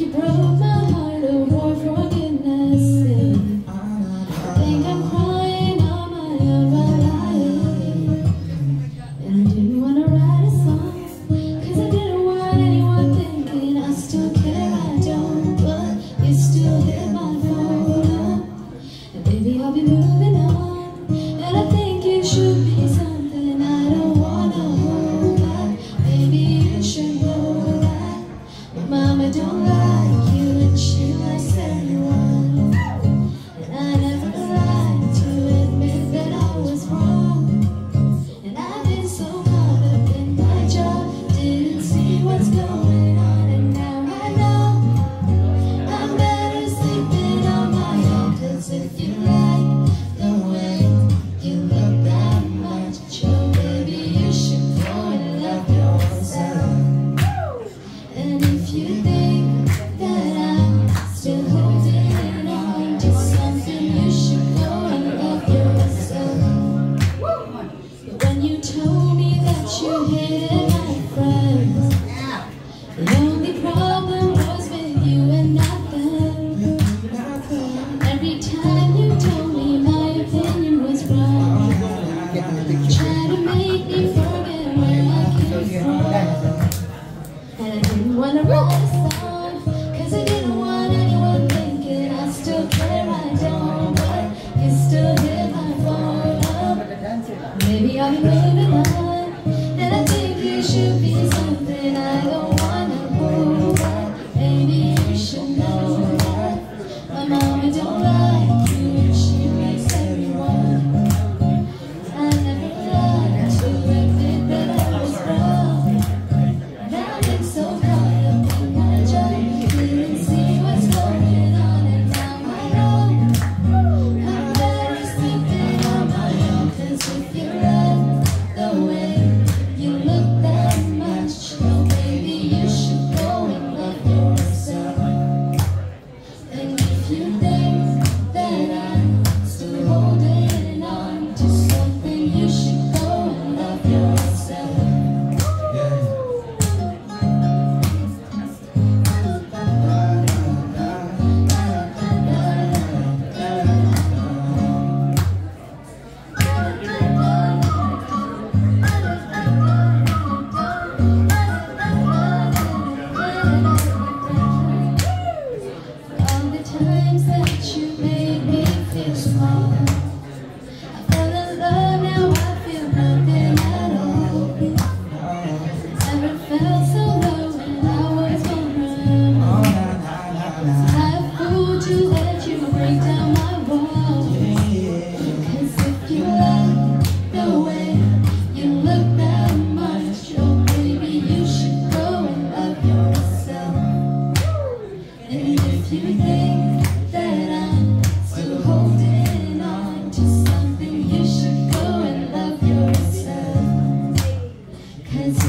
you broke my you told me that you had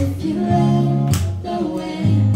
if you love the way